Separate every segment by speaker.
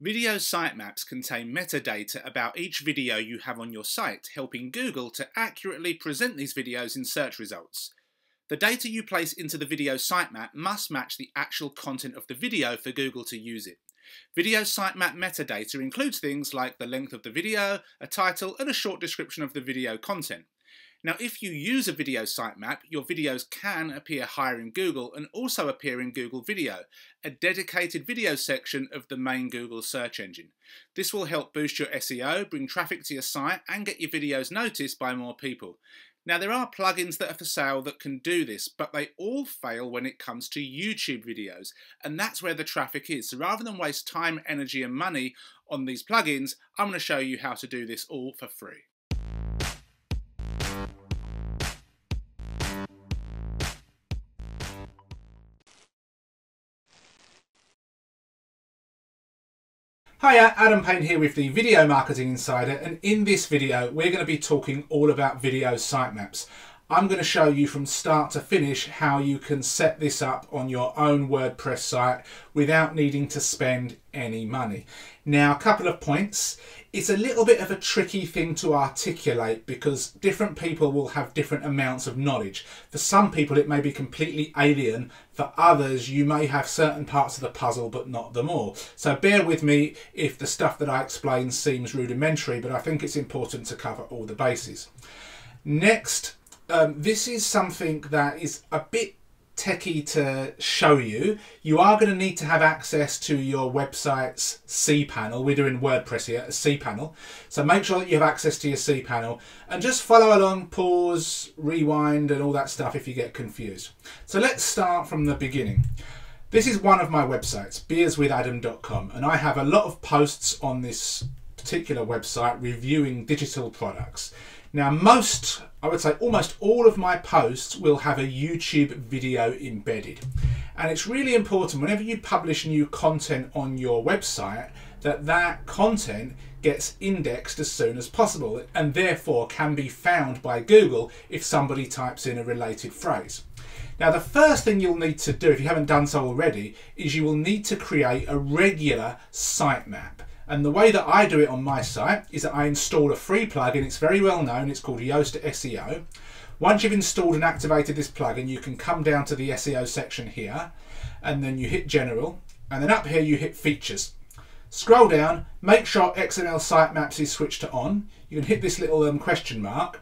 Speaker 1: Video sitemaps contain metadata about each video you have on your site, helping Google to accurately present these videos in search results. The data you place into the video sitemap must match the actual content of the video for Google to use it. Video sitemap metadata includes things like the length of the video, a title, and a short description of the video content. Now, if you use a video sitemap, your videos can appear higher in Google and also appear in Google Video, a dedicated video section of the main Google search engine. This will help boost your SEO, bring traffic to your site, and get your videos noticed by more people. Now, there are plugins that are for sale that can do this, but they all fail when it comes to YouTube videos, and that's where the traffic is. So rather than waste time, energy, and money on these plugins, I'm going to show you how to do this all for free. Hiya, Adam Payne here with the Video Marketing Insider and in this video we're going to be talking all about video sitemaps. I'm going to show you from start to finish how you can set this up on your own WordPress site without needing to spend any money. Now a couple of points. It's a little bit of a tricky thing to articulate because different people will have different amounts of knowledge. For some people it may be completely alien, for others you may have certain parts of the puzzle but not them all. So bear with me if the stuff that I explain seems rudimentary but I think it's important to cover all the bases. Next, um, this is something that is a bit techie to show you. You are going to need to have access to your website's cPanel. We're doing WordPress here, a cPanel. So make sure that you have access to your cPanel and just follow along, pause, rewind and all that stuff if you get confused. So let's start from the beginning. This is one of my websites, beerswithadam.com, and I have a lot of posts on this particular website reviewing digital products. Now most, I would say almost all of my posts will have a YouTube video embedded. And it's really important whenever you publish new content on your website that that content gets indexed as soon as possible and therefore can be found by Google if somebody types in a related phrase. Now the first thing you'll need to do if you haven't done so already is you will need to create a regular sitemap. And the way that I do it on my site is that I install a free plugin. It's very well known. It's called Yoast SEO. Once you've installed and activated this plugin, you can come down to the SEO section here and then you hit General and then up here you hit Features. Scroll down, make sure XML sitemaps is switched to on. You can hit this little um, question mark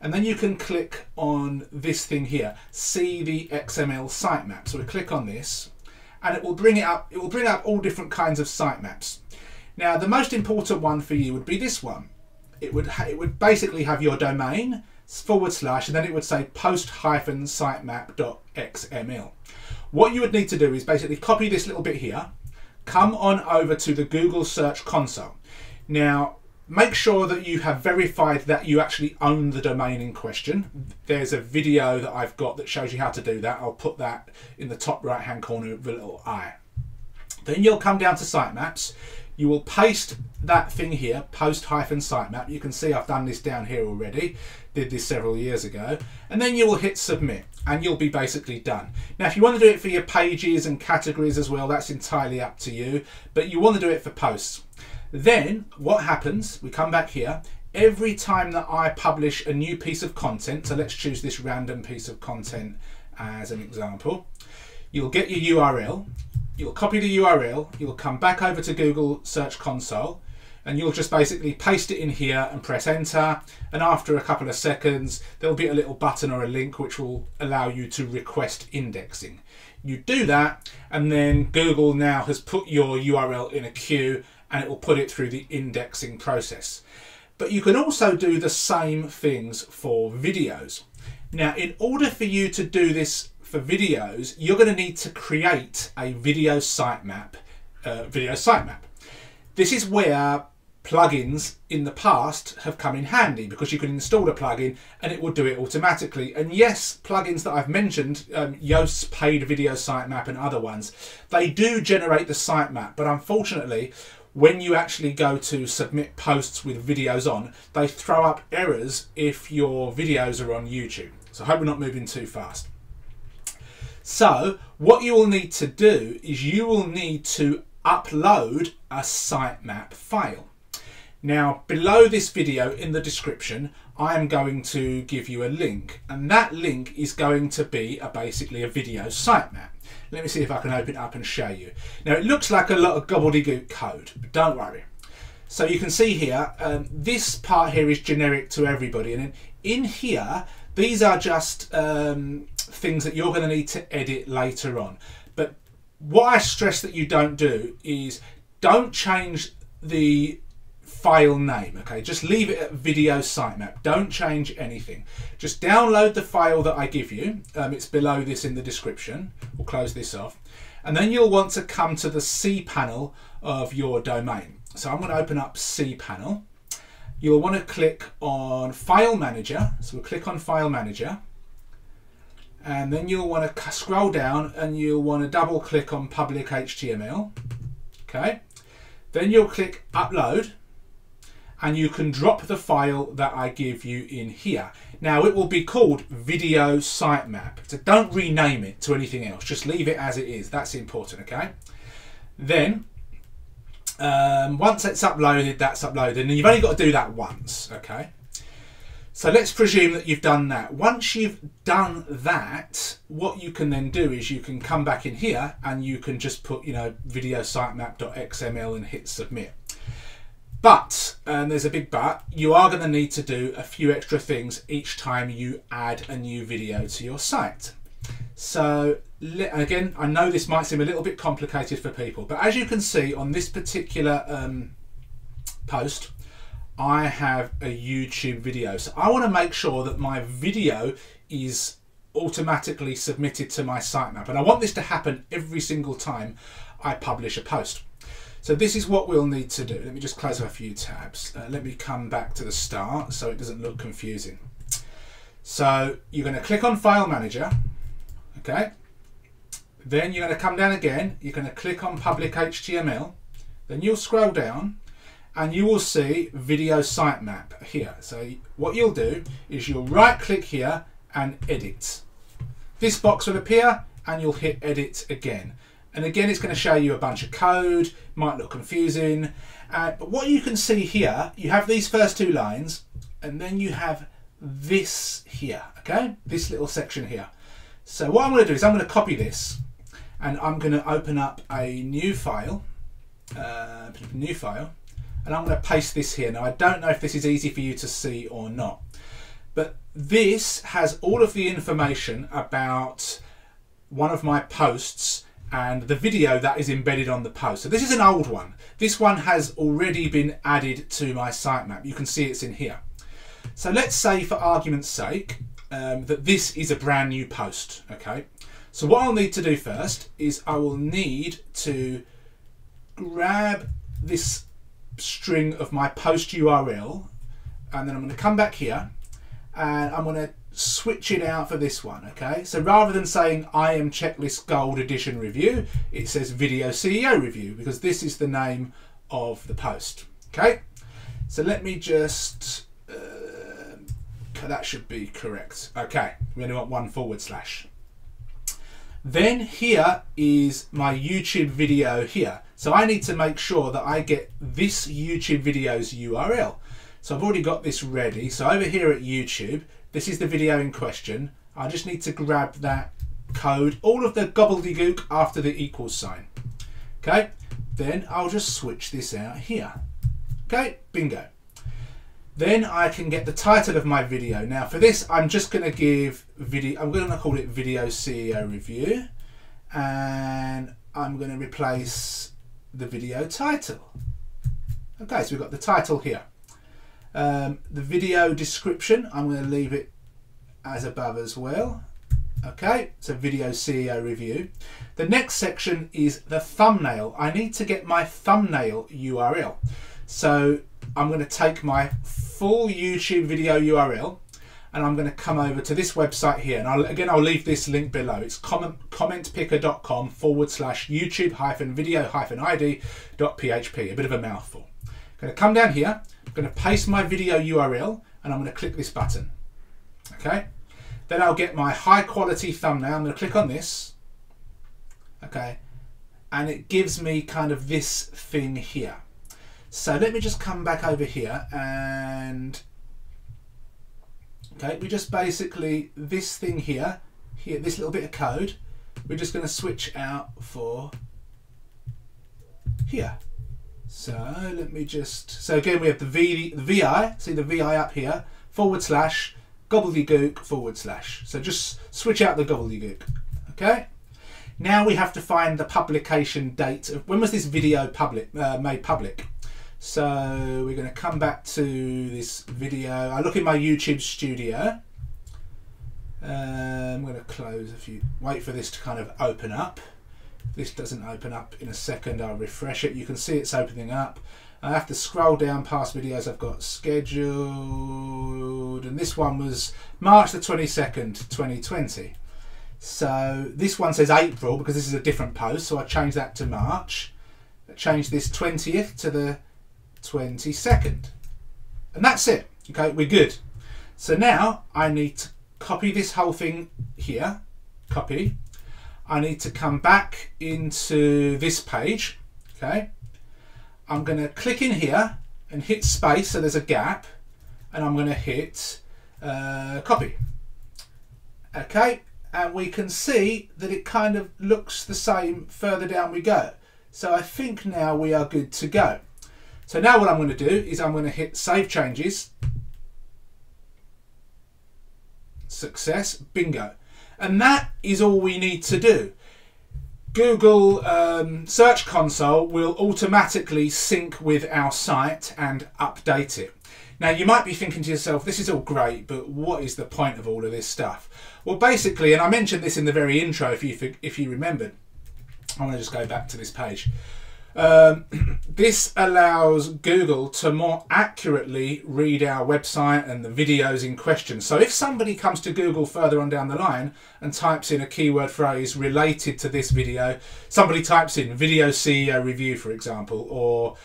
Speaker 1: and then you can click on this thing here, see the XML sitemap. So we click on this and it will bring it up, it will bring up all different kinds of sitemaps. Now, the most important one for you would be this one. It would, it would basically have your domain forward slash and then it would say post hyphen sitemap.xml. What you would need to do is basically copy this little bit here, come on over to the Google Search Console. Now, make sure that you have verified that you actually own the domain in question. There's a video that I've got that shows you how to do that. I'll put that in the top right hand corner of the little eye. Then you'll come down to sitemaps you will paste that thing here, post hyphen sitemap. You can see I've done this down here already, did this several years ago. And then you will hit submit and you'll be basically done. Now, if you want to do it for your pages and categories as well, that's entirely up to you, but you want to do it for posts. Then what happens, we come back here, every time that I publish a new piece of content, so let's choose this random piece of content as an example, you'll get your URL you'll copy the URL, you'll come back over to Google Search Console, and you'll just basically paste it in here and press enter. And after a couple of seconds, there'll be a little button or a link which will allow you to request indexing. You do that, and then Google now has put your URL in a queue and it will put it through the indexing process. But you can also do the same things for videos. Now, in order for you to do this for videos, you're going to need to create a video sitemap. Uh, video sitemap. This is where plugins in the past have come in handy because you can install a plugin and it will do it automatically. And yes, plugins that I've mentioned, um, Yoast's paid video sitemap and other ones, they do generate the sitemap, but unfortunately, when you actually go to submit posts with videos on, they throw up errors if your videos are on YouTube. So I hope we're not moving too fast. So what you will need to do is you will need to upload a sitemap file. Now below this video in the description I am going to give you a link and that link is going to be a, basically a video sitemap. Let me see if I can open it up and show you. Now it looks like a lot of gobbledygook code but don't worry. So you can see here um, this part here is generic to everybody and in here these are just um, things that you're going to need to edit later on. But what I stress that you don't do is don't change the file name okay? Just leave it at video sitemap. Don't change anything. Just download the file that I give you. Um, it's below this in the description. We'll close this off. And then you'll want to come to the cPanel of your domain. So I'm going to open up cPanel you'll want to click on file manager. So we'll click on file manager and then you'll want to scroll down and you'll want to double click on public HTML okay then you'll click upload and you can drop the file that I give you in here. Now it will be called video sitemap. So don't rename it to anything else. Just leave it as it is. That's important, okay? Then um, once it's uploaded, that's uploaded. And you've only got to do that once, okay? So let's presume that you've done that. Once you've done that, what you can then do is you can come back in here and you can just put, you know, video sitemap.xml and hit submit. But, and there's a big but, you are going to need to do a few extra things each time you add a new video to your site. So again, I know this might seem a little bit complicated for people, but as you can see on this particular um, post, I have a YouTube video. So I want to make sure that my video is automatically submitted to my sitemap. And I want this to happen every single time I publish a post. So this is what we'll need to do. Let me just close a few tabs. Uh, let me come back to the start so it doesn't look confusing. So you're going to click on File Manager, okay? Then you're going to come down again, you're going to click on Public HTML, then you'll scroll down and you will see Video Sitemap here. So what you'll do is you'll right click here and edit. This box will appear and you'll hit edit again. And again, it's going to show you a bunch of code, might look confusing. Uh, but what you can see here, you have these first two lines, and then you have this here, okay? This little section here. So what I'm going to do is I'm going to copy this, and I'm going to open up a new file, uh, new file, and I'm going to paste this here. Now, I don't know if this is easy for you to see or not, but this has all of the information about one of my posts and the video that is embedded on the post. So this is an old one. This one has already been added to my sitemap. You can see it's in here. So let's say for argument's sake um, that this is a brand new post, okay? So what I'll need to do first is I will need to grab this string of my post URL and then I'm going to come back here and I'm going to switch it out for this one, okay? So rather than saying I am checklist gold edition review, it says video CEO review because this is the name of the post, okay? So let me just, uh, that should be correct. Okay, we only want one forward slash. Then here is my YouTube video here. So I need to make sure that I get this YouTube video's URL. So I've already got this ready. So over here at YouTube, this is the video in question. I just need to grab that code, all of the gobbledygook after the equals sign. Okay, then I'll just switch this out here. Okay, bingo. Then I can get the title of my video. Now for this, I'm just going to give video, I'm going to call it Video CEO Review. And I'm going to replace the video title. Okay, so we've got the title here. Um, the video description, I'm going to leave it as above as well. Okay, so video CEO review. The next section is the thumbnail. I need to get my thumbnail URL. So I'm going to take my full YouTube video URL and I'm going to come over to this website here. And I'll, again, I'll leave this link below. It's comment, commentpicker.com forward slash YouTube hyphen video hyphen ID dot PHP. A bit of a mouthful. I'm going to come down here. I'm going to paste my video URL and I'm going to click this button. Okay. Then I'll get my high quality thumbnail. I'm going to click on this. Okay. and it gives me kind of this thing here. So let me just come back over here and okay, we just basically this thing here, here, this little bit of code, we're just going to switch out for here. So let me just, so again we have the, v, the VI, see the VI up here, forward slash, gobbledygook forward slash. So just switch out the gobbledygook, okay? Now we have to find the publication date. Of, when was this video public uh, made public? So we're going to come back to this video. I look in my YouTube studio. Uh, I'm going to close a few, wait for this to kind of open up. If this doesn't open up in a second, I'll refresh it. You can see it's opening up. I have to scroll down past videos I've got scheduled, and this one was March the 22nd, 2020. So this one says April because this is a different post, so I changed that to March. I changed this 20th to the 22nd. And that's it. Okay, we're good. So now I need to copy this whole thing here. Copy. I need to come back into this page. Okay. I'm going to click in here and hit space so there's a gap and I'm going to hit uh, copy. Okay, and we can see that it kind of looks the same further down we go. So I think now we are good to go. So now what I'm going to do is I'm going to hit save changes. Success, bingo. And that is all we need to do. Google um, Search Console will automatically sync with our site and update it. Now you might be thinking to yourself, this is all great, but what is the point of all of this stuff? Well, basically, and I mentioned this in the very intro, if you if you remembered, I want to just go back to this page. Um, this allows Google to more accurately read our website and the videos in question. So if somebody comes to Google further on down the line and types in a keyword phrase related to this video, somebody types in video CEO review, for example, or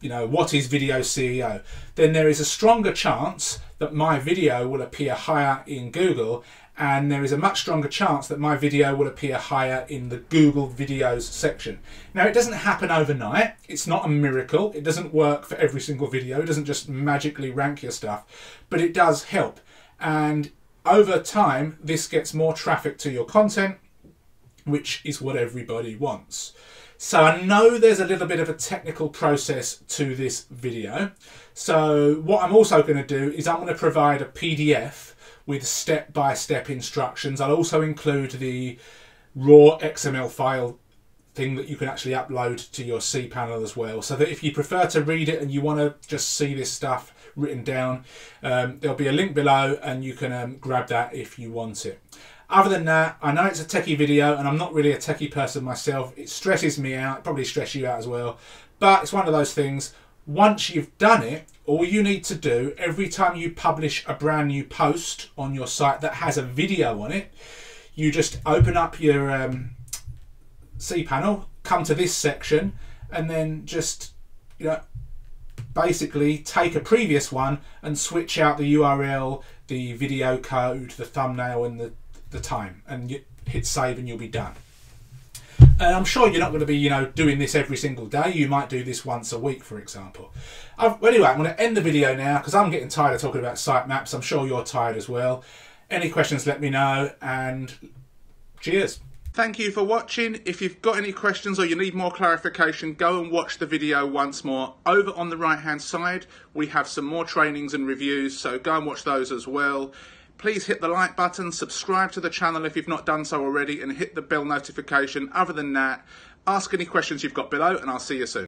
Speaker 1: you know, what is video CEO? then there is a stronger chance that my video will appear higher in Google and there is a much stronger chance that my video will appear higher in the Google videos section. Now it doesn't happen overnight, it's not a miracle, it doesn't work for every single video, it doesn't just magically rank your stuff, but it does help. And over time, this gets more traffic to your content, which is what everybody wants. So I know there's a little bit of a technical process to this video. So what I'm also going to do is I'm going to provide a PDF with step-by-step instructions. I'll also include the raw XML file thing that you can actually upload to your cPanel as well. So that if you prefer to read it and you want to just see this stuff written down, um, there'll be a link below and you can um, grab that if you want it. Other than that, I know it's a techie video and I'm not really a techie person myself. It stresses me out, probably stress you out as well. But it's one of those things, once you've done it, all you need to do every time you publish a brand new post on your site that has a video on it, you just open up your um, cPanel, come to this section, and then just you know basically take a previous one and switch out the URL, the video code, the thumbnail, and the the time, and you hit save, and you'll be done. And I'm sure you're not going to be, you know, doing this every single day. You might do this once a week, for example. I've, anyway, I'm going to end the video now because I'm getting tired of talking about sitemaps. I'm sure you're tired as well. Any questions, let me know. And cheers. Thank you for watching. If you've got any questions or you need more clarification, go and watch the video once more. Over on the right hand side, we have some more trainings and reviews, so go and watch those as well. Please hit the like button, subscribe to the channel if you've not done so already, and hit the bell notification. Other than that, ask any questions you've got below, and I'll see you soon.